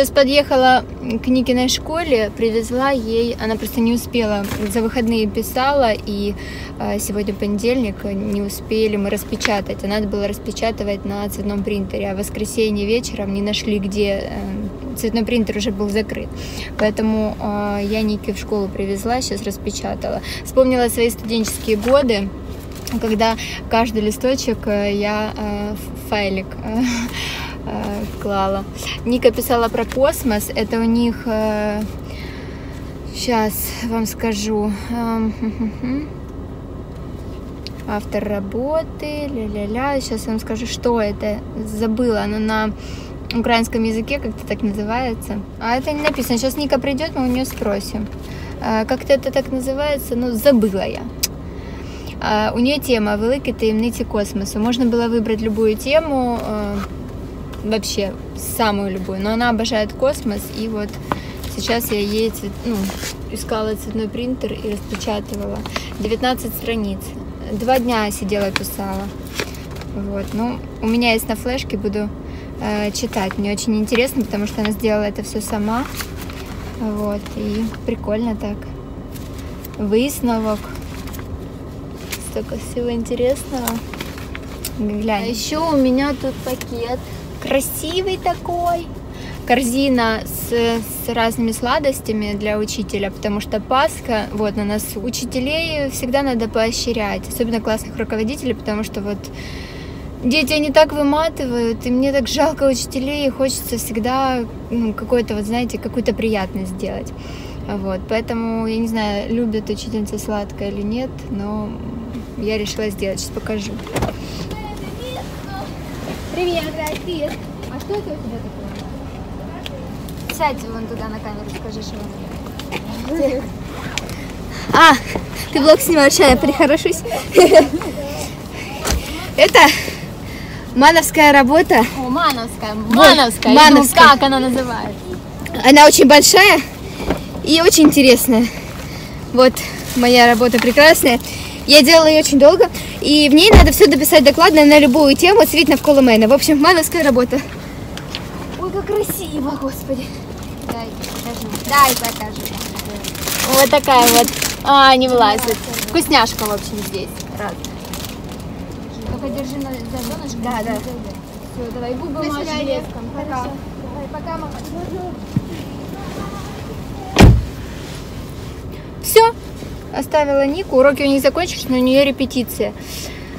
Сейчас подъехала к Никиной школе, привезла ей, она просто не успела, за выходные писала, и э, сегодня понедельник, не успели мы распечатать, а надо было распечатывать на цветном принтере, а в воскресенье вечером не нашли, где э, цветной принтер уже был закрыт. Поэтому э, я Ники в школу привезла, сейчас распечатала. Вспомнила свои студенческие годы, когда каждый листочек э, я э, файлик э, клала. Ника писала про космос. Это у них... Сейчас вам скажу. Автор работы, ля-ля-ля. Сейчас вам скажу, что это. Забыла. Оно на украинском языке как-то так называется. А это не написано. Сейчас Ника придет, мы у нее спросим. Как-то это так называется, ну, забыла я. У нее тема «Великі таємниці космосу». Можно было выбрать любую тему, вообще самую любую, но она обожает космос, и вот сейчас я ей цвет, ну, искала цветной принтер и распечатывала. 19 страниц. Два дня сидела писала. Вот, ну, у меня есть на флешке, буду э, читать. Мне очень интересно, потому что она сделала это все сама. Вот, и прикольно так. Высновок столько всего интересного. Глянь. А еще у меня тут пакет красивый такой. Корзина с, с разными сладостями для учителя, потому что Пасха, вот, на нас учителей всегда надо поощрять, особенно классных руководителей, потому что вот дети, они так выматывают, и мне так жалко учителей, и хочется всегда ну, какой-то, вот знаете, какую-то приятность сделать. Вот, поэтому, я не знаю, любит учительница сладкое или нет, но я решила сделать. Сейчас покажу. Привет. Привет. А что это у тебя такое? Сядь вон туда на камеру, скажи, что он. А, ты блог снимаешь, а я прихорошусь. Это мановская работа. О, мановская, мановская. Мановская. Ну, как она называется? Она очень большая и очень интересная. Вот моя работа прекрасная. Я делала ее очень долго, и в ней надо все дописать докладно на любую тему, свит навколо мене. В общем, мановская работа. Ой, как красиво, господи. Дай, покажи. Дай, покажи. Вот такая вот. А, не влазит. Вкусняшка, в общем, здесь. Раз. Только держи на, донышко. Да, да. Все, давай губы мажь леском. Пока. Давай, пока, мама. Все, оставила Нику. Уроки у них закончились, но у нее репетиция.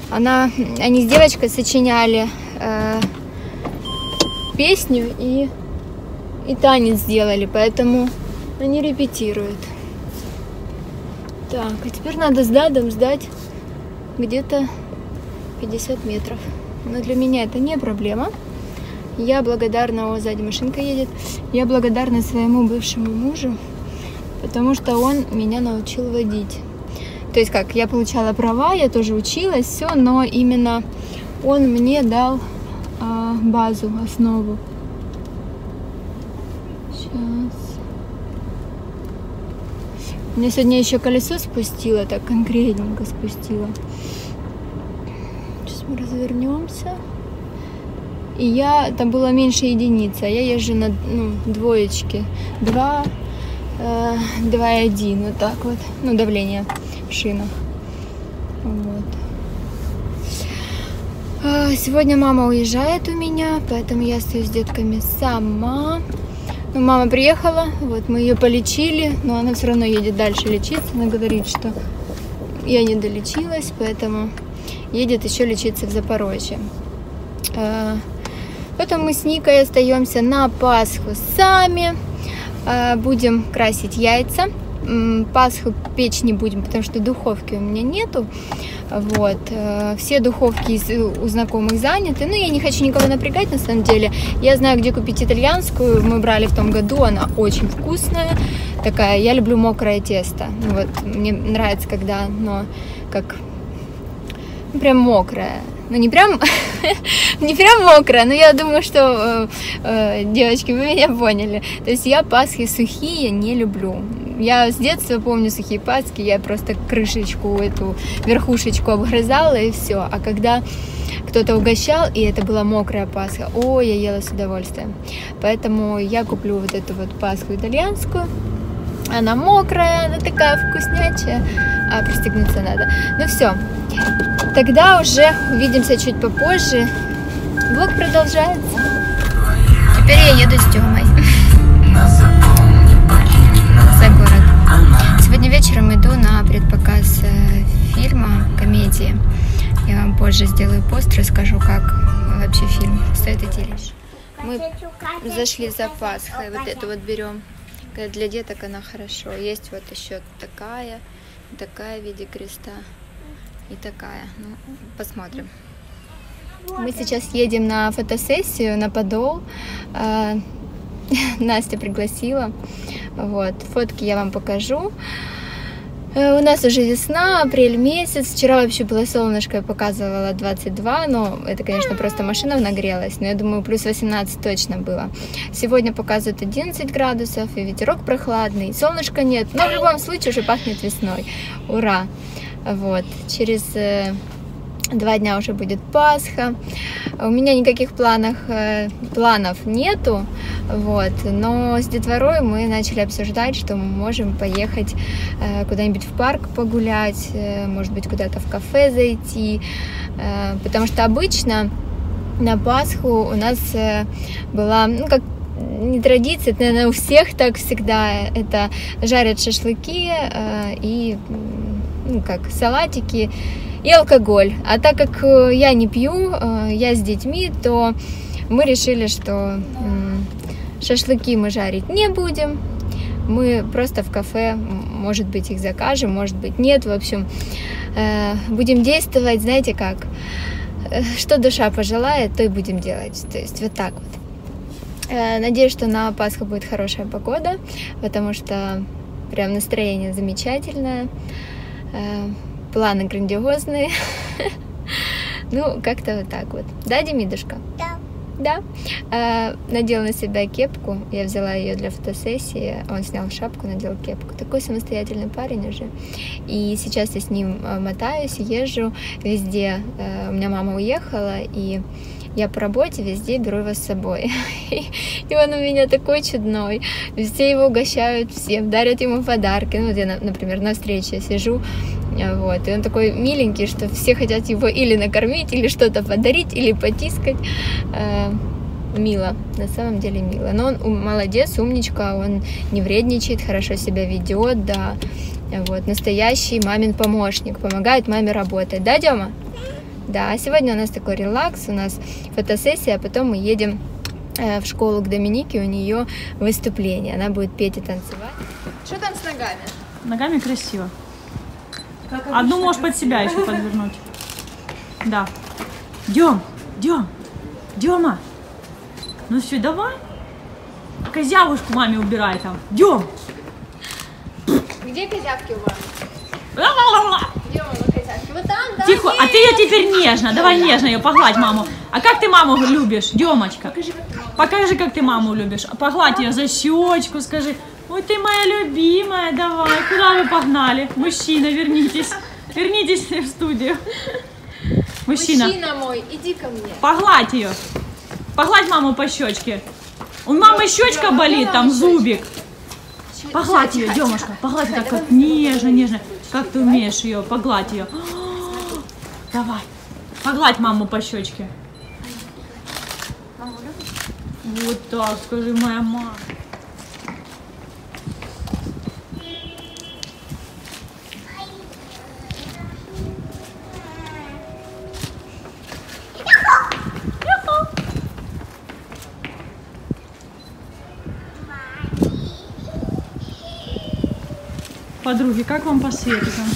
Она, они с девочкой сочиняли э, песню и, и танец сделали, поэтому они репетируют. Так, а теперь надо с Дадом сдать где-то 50 метров. Но для меня это не проблема. Я благодарна, о, сзади машинка едет, я благодарна своему бывшему мужу, потому что он меня научил водить. То есть как, я получала права, я тоже училась, все, но именно он мне дал а, базу, основу. Сейчас. Мне сегодня еще колесо спустило, так конкретненько спустило. Сейчас мы развернемся. И я, там было меньше единицы, а я езжу на ну, двоечке. Два, э, 2,1, вот так вот. Ну, давление в шинах. Вот. А, Сегодня мама уезжает у меня, поэтому я остаюсь с детками сама. Ну, мама приехала, вот мы ее полечили, но она все равно едет дальше лечиться. Она говорит, что я не долечилась, поэтому едет еще лечиться в Запорожье. А, Потом мы с Никой остаемся на Пасху сами. А, Будем красить яйца. Пасху печь не будем, потому что духовки у меня нету. Вот. э, Все духовки у знакомых заняты. Ну, я не хочу никого напрягать, на самом деле. Я знаю, где купить итальянскую. Мы брали в том году. Она очень вкусная. Такая. Я люблю мокрое тесто. Ну, Вот. Мне нравится, когда оно как ну, прям мокрое. Ну, не прям, не прям мокрое, но я думаю, что, э, э, девочки, вы меня поняли. То есть я пасхи сухие не люблю. Я с детства помню сухие пасхи, я просто крышечку, эту верхушечку обгрызала и все. А когда кто-то угощал, и это была мокрая Пасха. Ой, я ела с удовольствием. Поэтому я куплю вот эту вот Пасху итальянскую. Она мокрая, она такая вкуснячая, а пристегнуться надо. Ну все, тогда уже увидимся чуть попозже. Влог продолжается. Теперь я еду с Тёмой за город. Сегодня вечером иду на предпоказ э, фильма, комедии. Я вам позже сделаю пост, расскажу, как вообще фильм. Стоит идти лишь. Мы зашли за Пасхой, вот эту вот берем. Для деток она хорошо. Есть вот еще такая, такая в виде креста и такая. Ну, посмотрим. Мы сейчас едем на фотосессию на Подол. А, Настя пригласила. Вот, фотки я вам покажу. Э, у нас уже весна, апрель месяц. Вчера вообще было солнышко, я показывала 22, но это, конечно, просто машина нагрелась. Но я думаю, плюс 18 точно было. Сегодня показывают 11 градусов, и ветерок прохладный, солнышка нет. Но в любом случае уже пахнет весной. Ура! Вот, через э, Два дня уже будет Пасха. У меня никаких планах, э, планов нету, вот. Но с детворой мы начали обсуждать, что мы можем поехать э, куда-нибудь в парк погулять, э, может быть, куда-то в кафе зайти, потому что обычно на Пасху у нас была, ну, как не традиция, это, наверное, у всех так всегда. Это жарят шашлыки и, ну, как салатики и алкоголь. А так как э, я не пью, э, я с детьми, то мы решили, что шашлыки мы жарить не будем. Мы просто в кафе, может быть, их закажем, может быть, нет. В общем, э, будем действовать, знаете как, что душа пожелает, то и будем делать. То есть вот так вот. Надеюсь, что на Пасху будет хорошая погода, потому что прям настроение замечательное планы грандиозные. Ну, как-то вот так вот. Да, Демидушка? Да. Да. А, надел на себя кепку. Я взяла ее для фотосессии. Он снял шапку, надел кепку. Такой самостоятельный парень уже. И сейчас я с ним а, мотаюсь, езжу везде. А, у меня мама уехала, и я по работе везде беру его с собой. И он у меня такой чудной. Все его угощают всем, дарят ему подарки. Ну, вот я, например, на встрече сижу, вот. И он такой миленький, что все хотят его или накормить, или что-то подарить, или потискать. Э, мило, на самом деле мило. Но он молодец, умничка, он не вредничает, хорошо себя ведет, да. Вот, настоящий мамин помощник, помогает маме работать. Да, Дема? Да, сегодня у нас такой релакс, у нас фотосессия, а потом мы едем э, в школу к Доминике, у нее выступление. Она будет петь и танцевать. Что там с ногами? Ногами красиво. Одну можешь под себя еще подвернуть. Да. Дем, Дем, Дема. Ну все, давай. Козявушку маме убирай там. Дем. Где козявки у вас? Вот там, да, Тихо, а ты ее теперь нежно, давай нежно ее, погладь маму. А как ты маму любишь, Демочка? Покажи, как ты маму любишь. Погладь ее за щечку, скажи. Ой, ты моя любимая, давай. Куда вы погнали? Мужчина, вернитесь. Вернитесь в студию. Мужчина. Мужчина мой, иди ко мне. Погладь ее. Погладь маму по щечке. У мамы щечка болит, там зубик. Погладь ее, Демушка, погладь так, как нежно, нежно. Как ты умеешь ее, погладь ее. Давай, погладь маму по щечке. Вот так, скажи, моя мама. Подруги, как вам по свету там?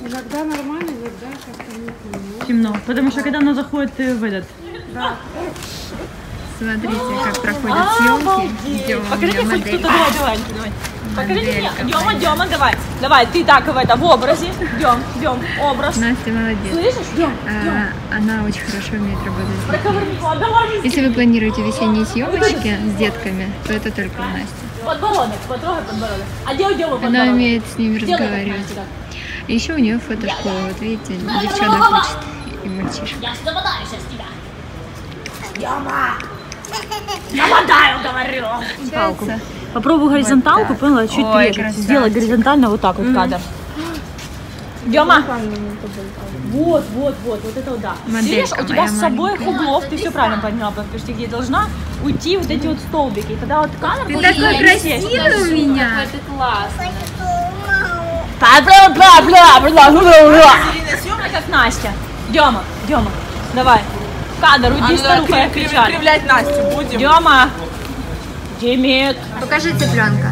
Иногда нормально, иногда как-то не темно. Темно, потому что когда она заходит в этот... Да. Смотрите, как проходят съемки. Идем, Покажите хоть кто-то, давай, давай, давай. Покажите мне, Дема, Дема, давай. Давай, ты так в этом, в образе. Дем, Дем, образ. Настя молодец. Слышишь? Дем, Дем. А, она очень хорошо умеет работать. Если вы планируете весенние съемочки с детками, то это только у Насти. Подбородок, потрогай подбородок. А где у Демы подбородок? Она умеет с ними разговаривать. Еще у нее фотошкола, вот видите, девчонок учит. маленький мальчишка. Я забодаю сейчас тебя. Дема! Забодаю, говорю. Получается? Попробуй горизонталку, Вот поняла, чуть Ой, реже. красавчик. Сделай горизонтально вот так вот кадр. Дема! Вот, вот, вот, вот это вот да. Моделька Видишь, у тебя с обоих углов, ты все правильно поняла, потому что где должна уйти вот эти вот столбики. И тогда вот кадр будет такой красивый у меня. Бла-бла-бла-бла-бла-бла. Как Настя. Дема, Дема, давай. Кадр, уйди, старуха, я кричали. Кривлять Настю будем. Дема. Демид. Покажи цыпленка.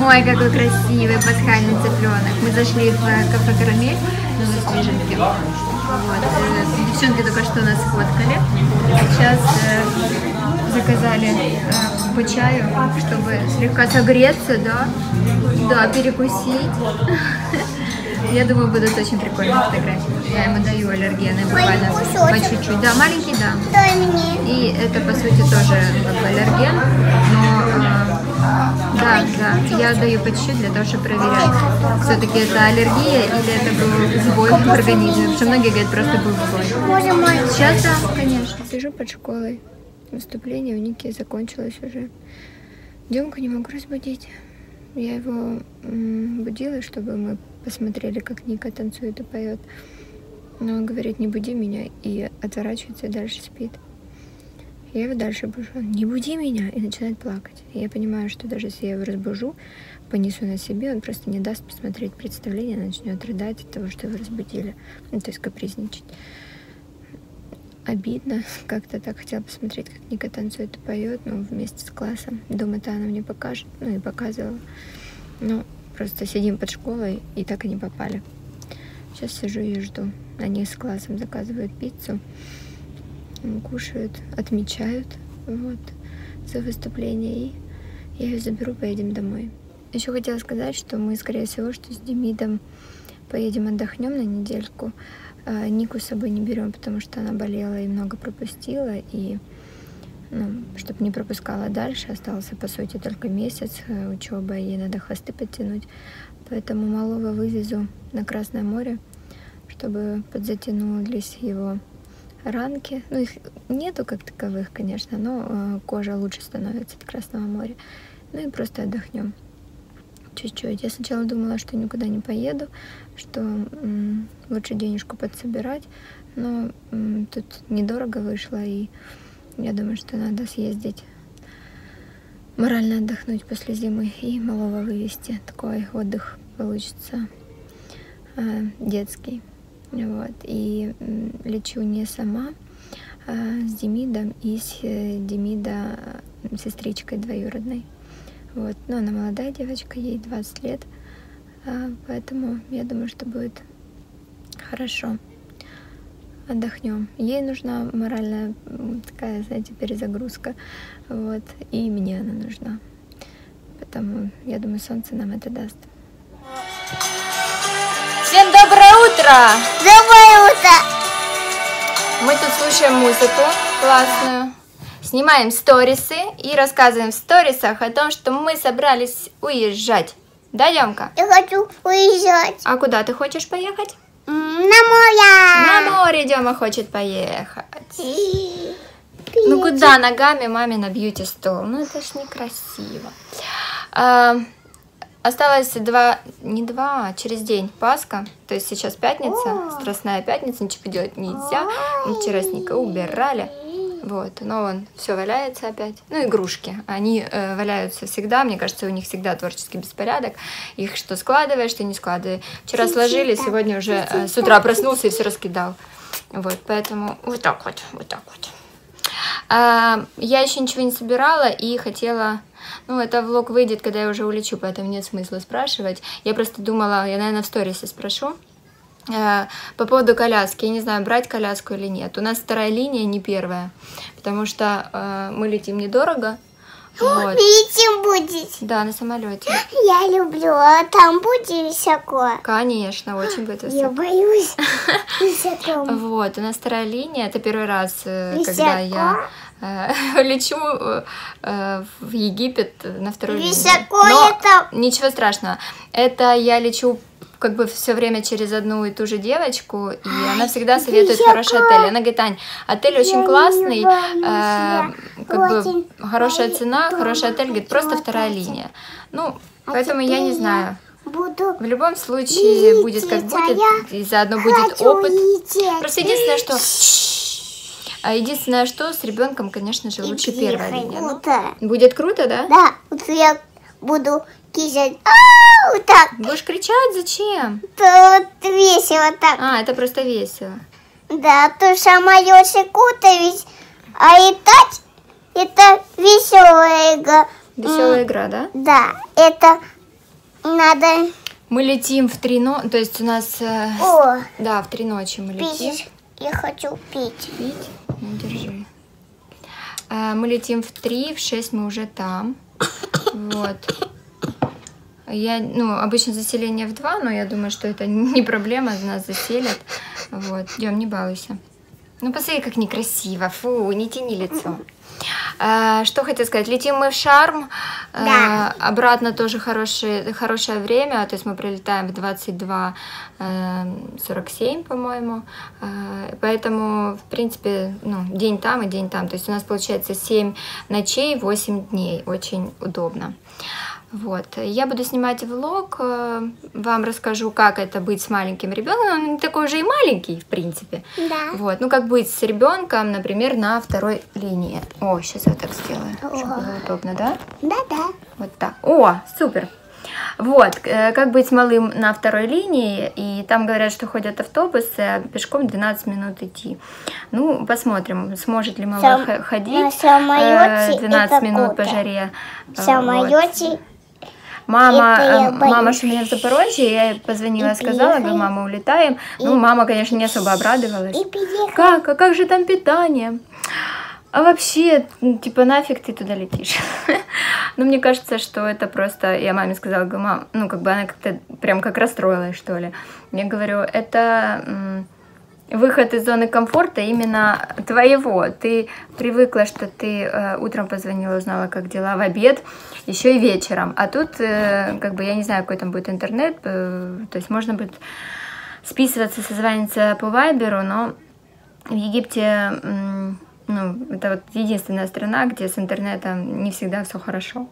Ой, какой красивый пасхальный цыпленок. Мы зашли в кафе «Карамель» на Засвеженке. Вот. э, Девчонки только что нас сфоткали. Сейчас э, заказали э, по чаю, чтобы слегка согреться, да, да, перекусить. Я думаю, будут очень прикольные фотографии. Я ему даю аллергены буквально по чуть-чуть. Да, маленький, да. И это, по сути, тоже как бы аллерген, но э, да, да, я даю по чуть-чуть для того, чтобы проверять, все-таки это аллергия или это был сбой в организме. Потому что многие говорят, просто был сбой. Сейчас да, конечно. Сижу под школой. Выступление у Ники закончилось уже. Демку не могу разбудить. Я его будила, чтобы мы посмотрели, как Ника танцует и поет. Но он говорит, не буди меня, и отворачивается и дальше спит. Я его дальше бужу. Он, не буди меня, и начинает плакать. И я понимаю, что даже если я его разбужу, понесу на себе, он просто не даст посмотреть представление, начнет рыдать от того, что его разбудили. Ну, то есть капризничать. Обидно. Как-то так хотела посмотреть, как Ника танцует и поет, но вместе с классом. Думаю-то она мне покажет. Ну и показывала. Ну, просто сидим под школой и так и не попали. Сейчас сижу и жду. Они с классом заказывают пиццу, кушают, отмечают вот, за выступление. И я ее заберу, поедем домой. Еще хотела сказать, что мы, скорее всего, что с Демидом поедем отдохнем на недельку. А, Нику с собой не берем, потому что она болела и много пропустила. И ну, чтобы не пропускала дальше, остался, по сути, только месяц э, учеба, ей надо хвосты подтянуть. Поэтому малого вывезу на Красное море, чтобы подзатянулись его ранки. Ну, их нету как таковых, конечно, но э, кожа лучше становится от Красного моря. Ну и просто отдохнем чуть-чуть. Я сначала думала, что никуда не поеду, что лучше денежку подсобирать, но тут недорого вышло, и я думаю, что надо съездить морально отдохнуть после зимы и малого вывести. Такой отдых получится э, детский. Вот. И лечу не сама, а с Демидом и с э, Демида э, сестричкой двоюродной. Вот. Но она молодая девочка, ей 20 лет, а, поэтому я думаю, что будет хорошо. Отдохнем. Ей нужна моральная такая, знаете, перезагрузка. Вот. И мне она нужна. Поэтому я думаю, солнце нам это даст. Всем доброе утро! Доброе утро! Мы тут слушаем музыку классную, снимаем сторисы и рассказываем в сторисах о том, что мы собрались уезжать. Да, Демка? Я хочу уезжать А куда ты хочешь поехать? На море. На море Дема хочет поехать. Ну куда ногами маме на бьюти стол? Ну это ж некрасиво. А, осталось два, не два, а через день Пасха. То есть сейчас пятница, страстная пятница, ничего делать нельзя. Мы вчера с Никой убирали. Вот, но он все валяется опять. Ну, игрушки. Они э, валяются всегда. Мне кажется, у них всегда творческий беспорядок. Их что складываешь, что не складываешь. Вчера сложили, сегодня уже э, с утра проснулся и все раскидал. Вот, поэтому вот так вот, вот так вот. А, я еще ничего не собирала и хотела... Ну, это влог выйдет, когда я уже улечу, поэтому нет смысла спрашивать. Я просто думала, я, наверное, в сторисе спрошу. Э, По поводу коляски, я не знаю, брать коляску или нет. У нас вторая линия, не первая, потому что э, мы летим недорого. Вот. Летим будет. Да, на самолете. Я люблю, а там будет высоко. Конечно, очень будет Я высоко. боюсь высоко. Вот, у нас вторая линия, это первый раз, э, когда я э, лечу в Египет на второй линии. Высоко это- ничего страшного. Это я лечу как бы все время через одну и ту же девочку, и она всегда советует хороший отель. Она говорит, Ань, отель очень классный, э, как бы хорошая цена, хороший отель, говорит, просто вторая линия. Ну, поэтому я не знаю. Буду В любом случае будет как а будет, и заодно будет опыт. Просто единственное, что... А единственное, что с ребенком, конечно же, лучше первая линия. Ну, будет круто, да? Да, вот я буду кисать. А, вот так. Будешь кричать, зачем? Вот весело так. А, это просто весело. Да, то самолете круто ведь. А летать это веселая игра. Веселая игра, да? Да, это надо... Мы летим в три ночи, то есть у нас, э, О, да, в три ночи мы летим. пить. Я хочу пить. Пить? Ну, держи. А, Мы летим в три, в шесть мы уже там. Вот. Я, ну, обычно заселение в два, но я думаю, что это не проблема, нас заселят. Вот, идем, не балуйся. Ну, посмотри, как некрасиво. Фу, не тяни лицо. А, что хотел сказать? Летим мы в Шарм. А, Да. обратно тоже хорошее, хорошее время. То есть мы прилетаем в 22 э, 47, по-моему. А, поэтому, в принципе, ну, день там и день там. То есть у нас получается 7 ночей, 8 дней. Очень удобно. Вот. Я буду снимать влог, э, вам расскажу, как это быть с маленьким ребенком. Он не такой уже и маленький, в принципе. Да. Вот, ну как быть с ребенком, например, на второй линии. О, сейчас я так сделаю, чтобы было удобно, да? Да, да. Вот так. О, супер. Вот, э, как быть с малым на второй линии, и там говорят, что ходят автобусы, а пешком 12 минут идти. Ну, посмотрим, сможет ли Сам- х- ходить на самолете э, 12 это минут по круто. жаре. В Э, вот. Мама, Это я э, мама что у меня в Запорожье, я позвонила, И сказала, говорю, мама, улетаем. Ну, мама, конечно, не особо обрадовалась. и. Как? А как же там питание? А вообще, ну, типа, нафиг ты туда летишь? Ну, мне кажется, что это просто... Я маме сказала, говорю, мам, ну, как бы она как-то прям как расстроилась, что ли. Я говорю, это выход из зоны комфорта именно твоего. Ты привыкла, что ты э, утром позвонила, узнала, как дела в обед, еще и вечером. А тут, э, как бы, я не знаю, какой там будет интернет, э, то есть можно будет списываться, созваниваться по Вайберу, но в Египте, м, ну, это вот единственная страна, где с интернетом не всегда все хорошо.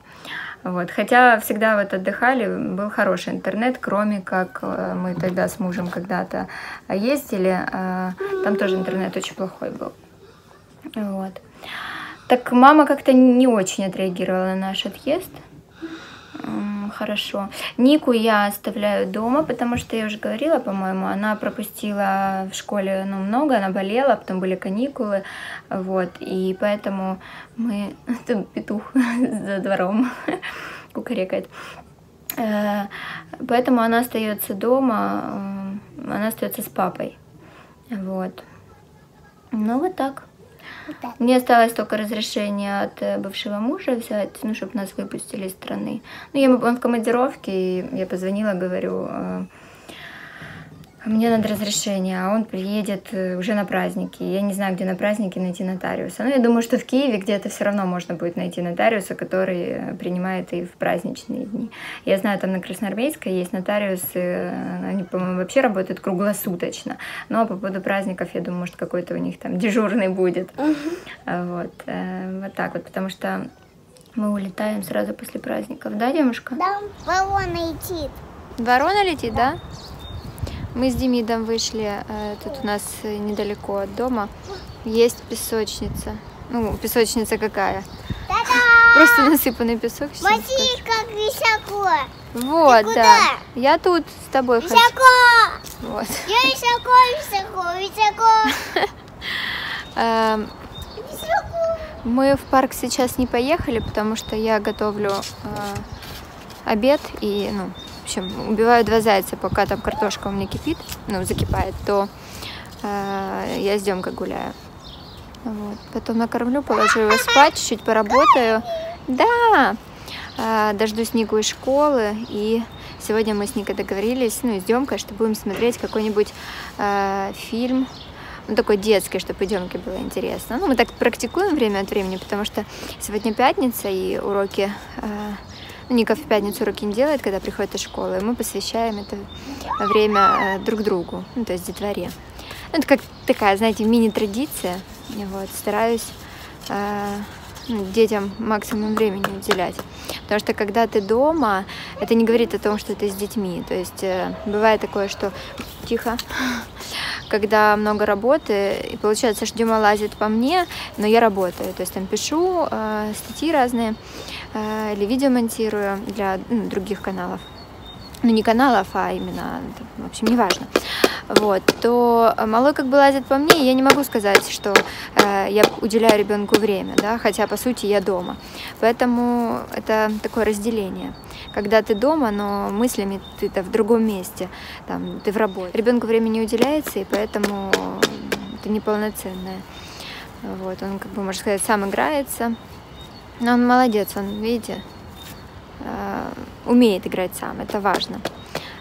Вот. Хотя всегда вот отдыхали, был хороший интернет, кроме как э, мы тогда с мужем когда-то ездили, э, там тоже интернет очень плохой был. Вот. Так мама как-то не очень отреагировала на наш отъезд. Хорошо. Нику я оставляю дома, потому что я уже говорила, по-моему, она пропустила в школе ну, много, она болела, потом были каникулы, вот, и поэтому мы... Это петух за двором кукарекает. Э, Поэтому она остается дома, она остается с папой, вот. Ну, вот так. Мне осталось только разрешение от э, бывшего мужа взять, ну, чтобы нас выпустили из страны. Ну, я, он в командировке, и я позвонила, говорю, э, мне надо разрешение, а он приедет э, уже на праздники. Я не знаю, где на праздники найти нотариуса. Но я думаю, что в Киеве где-то все равно можно будет найти нотариуса, который э, принимает и в праздничные дни. Я знаю, там на Красноармейской есть нотариусы, э, они, по-моему, вообще работают круглосуточно. Но по поводу праздников, я думаю, может, какой-то у них там дежурный будет. А, Вот, вот так вот, потому что мы улетаем сразу после праздников. Да, девушка? Да, ворона летит. Ворона летит, да? Мы с Демидом вышли, э, тут у нас э, недалеко от дома есть песочница. Ну, песочница какая? Просто насыпанный песок. Смотри, как высоко. Вот, Ты да. Я тут с тобой хочу. Высоко. Вот. Я высоко, высоко, высоко. Эм, Высоко. Мы в парк сейчас не поехали, потому что я готовлю э, обед и, ну, общем, убиваю два зайца, пока там картошка у меня кипит, ну, закипает, то э, я с Демкой гуляю. Вот. Потом накормлю, положу его спать, чуть-чуть поработаю. Да, Э, дождусь Нику из школы, и сегодня мы с Никой договорились, ну, и с Демкой, что будем смотреть какой-нибудь э, фильм, ну, такой детский, чтобы Демке было интересно. Ну, мы так практикуем время от времени, потому что сегодня пятница, и уроки э, Ну, Ника в пятницу уроки не делает, когда приходит из школы, мы посвящаем это время э, друг другу, ну, то есть детворе. Ну, это как такая, знаете, мини-традиция. Вот, стараюсь э, ну, детям максимум времени уделять. Потому что когда ты дома, это не говорит о том, что ты с детьми. То есть э, бывает такое, что тихо, когда много работы, и получается, что Дюма лазит по мне, но я работаю. То есть там пишу э, статьи разные или видео монтирую для ну, других каналов. Ну, не каналов, а именно, в общем, неважно. Вот, то малой как бы лазит по мне, я не могу сказать, что э, я уделяю ребенку время, да, хотя по сути я дома. Поэтому это такое разделение. Когда ты дома, но мыслями ты-то в другом месте, там, ты в работе. Ребенку время не уделяется, и поэтому это неполноценное. Вот, он, как бы, можно сказать, сам играется. Но он молодец, он, видите, э, умеет играть сам, это важно.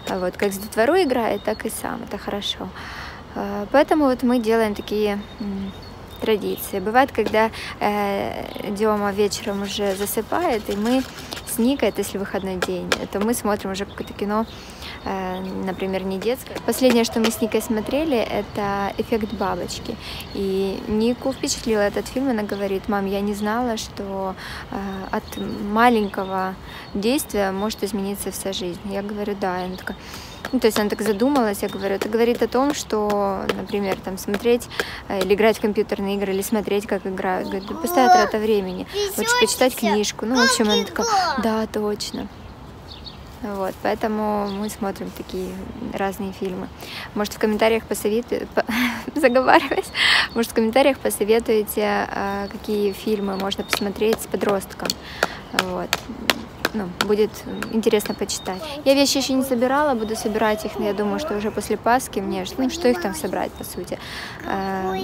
Вот, как с детворой играет, так и сам, это хорошо. Э, поэтому вот мы делаем такие традиции. Бывает, когда э, вечером уже засыпает, и мы с Никой, это если выходной день, то мы смотрим уже какое-то кино, э, например, не детское. Последнее, что мы с Никой смотрели, это «Эффект бабочки». И Нику впечатлил этот фильм, она говорит, мам, я не знала, что э, от маленького действия может измениться вся жизнь. Я говорю, да. И она такая, ну, то есть она так задумалась, я говорю, это говорит о том, что, например, там смотреть э, или играть в компьютерные игры, или смотреть, как играют. Говорит, да пустая трата времени. Лучше почитать книжку. Ну, в общем, она такая, да, точно. Вот, поэтому мы смотрим такие разные фильмы. Может, в комментариях посоветуете, по, заговариваясь, может, в комментариях посоветуете, а, какие фильмы можно посмотреть с подростком. Вот. Ну, будет интересно почитать. Я вещи еще не собирала, буду собирать их, но я думаю, что уже после Пасхи мне, ну, что их там собрать, по сути. А,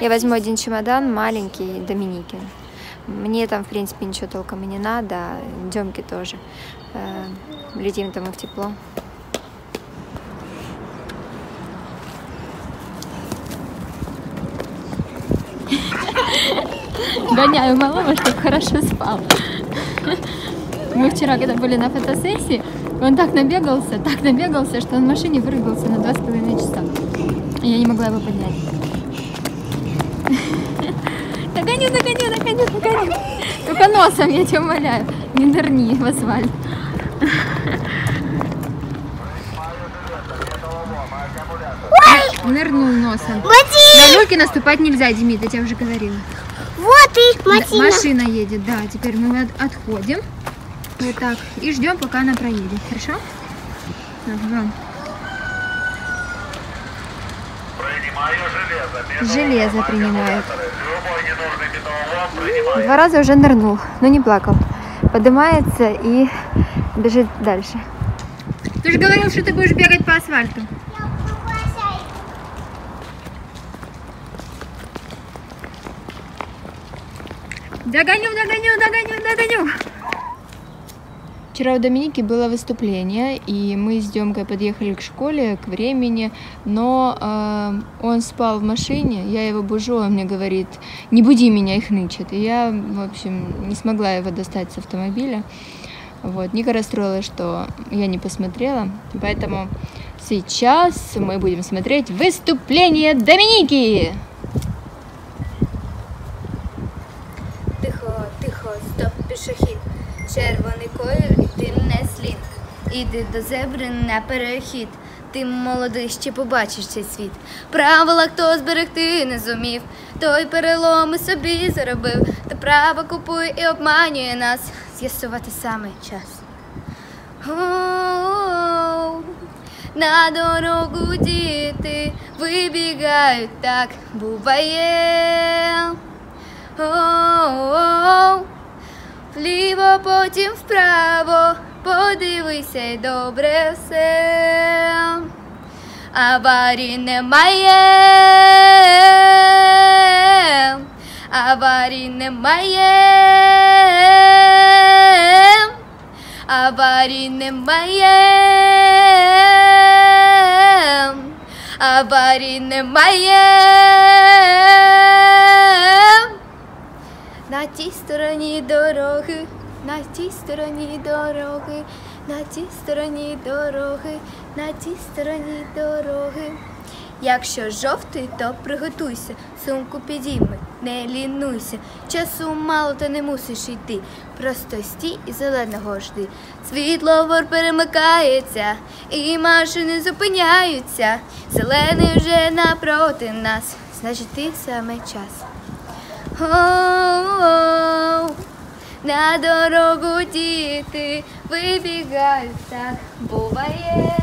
Я возьму один чемодан, маленький, Доминикин. Мне там, в принципе, ничего толком и не надо, Демки тоже. Э, Летим там и в тепло. Гоняю малого, чтобы хорошо спал. Мы вчера, когда были на фотосессии, он так набегался, так набегался, что он в машине вырубился на два с половиной часа. Я не могла его поднять. Догоню, догоню, догоню, догоню. Только носом, я тебя умоляю. Не нырни в асфальт. Нырнул носом. На люльке наступать нельзя, Демид, я тебе уже говорила. Вот и Да, Матина. Машина едет, да. Теперь мы от- отходим. Вот так. И ждем, пока она проедет. Хорошо? Ага. Железо принимает. Два раза уже нырнул, но не плакал. Поднимается и бежит дальше. Ты же говорил, что ты будешь бегать по асфальту. Догоню, догоню, догоню, догоню. Вчера у Доминики было выступление, и мы с Демкой подъехали к школе к времени, но э, он спал в машине, я его бужу, он мне говорит, не буди меня, их нычет. И я, в общем, не смогла его достать с автомобиля. Вот, Ника расстроилась, что я не посмотрела, поэтому сейчас мы будем смотреть выступление Доминики. Червоний колір, і ти не слід. Іди до зебри на перехід. Ти молодий, ще побачиш цей світ. Правила хто зберегти не зумів, той переломи собі заробив. Та право купує і обманює нас. З'ясувати саме час. Оу, На дорогу діти вибігають, так буває. Оу, Вліво, потім вправо, подивися й добре все. Аварій немає. Аварій немає. Аварій немає. Аварій немає. На тій стороні дороги на тій стороні дороги, на тій стороні дороги, на тій стороні дороги. Якщо жовтий, то приготуйся, сумку підійми, не лінуйся. Часу мало, та не мусиш йти. Просто стій і зеленого жди. Світловор перемикається, і машини зупиняються. Зелений вже напроти нас, значить ти саме час. Оу, на дорогу діти вибігають, так буває.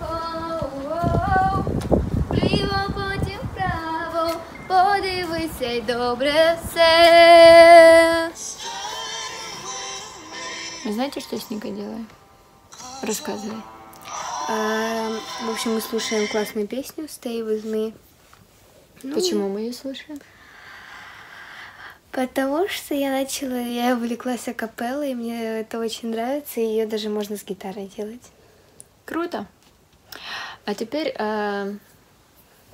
Оу-оу, Вліво, потім вправо, подивися й добре все. Вы знаете, что с Никой делаем? Рассказывай. А, в общем, мы слушаем классную песню Stay With Me. Ну, Почему мы ее слушаем? Потому что я начала, я увлеклась акапеллой, и мне это очень нравится, и ее даже можно с гитарой делать. Круто. А теперь э,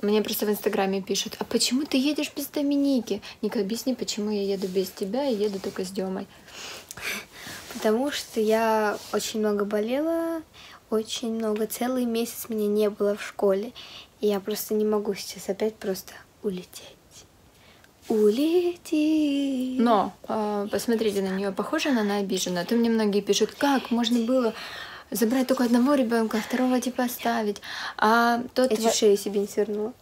мне просто в Инстаграме пишут, а почему ты едешь без Доминики? Ника, объясни, почему я еду без тебя и еду только с Демой. Потому что я очень много болела, очень много, целый месяц меня не было в школе. И я просто не могу сейчас опять просто улететь. Улететь. Но э, посмотрите на нее, похожа она на обиженную. То мне многие пишут, как можно было забрать только одного ребенка, а второго типа оставить. А тот, чуть ва- шею себе не свернула.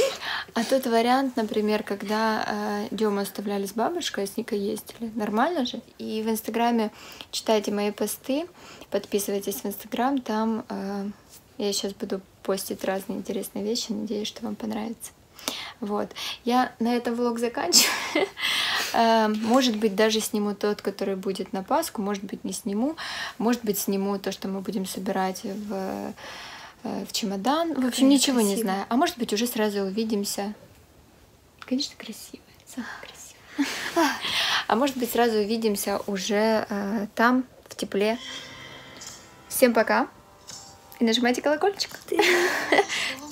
а тот вариант, например, когда э, Дему оставляли с бабушкой, а с Никой ездили, нормально же? И в Инстаграме читайте мои посты, подписывайтесь в Инстаграм, там э, я сейчас буду постить разные интересные вещи, надеюсь, что вам понравится. Вот. Я на этом влог заканчиваю. Э, Может быть, даже сниму тот, который будет на Пасху, может быть, не сниму. Может быть, сниму то, что мы будем собирать в, э, в чемодан. В общем, ничего не красивая. знаю. А может быть, уже сразу увидимся. Конечно, красивая. самая красивая. А может быть, сразу увидимся уже э, там, в тепле. Всем пока. И нажимайте колокольчик.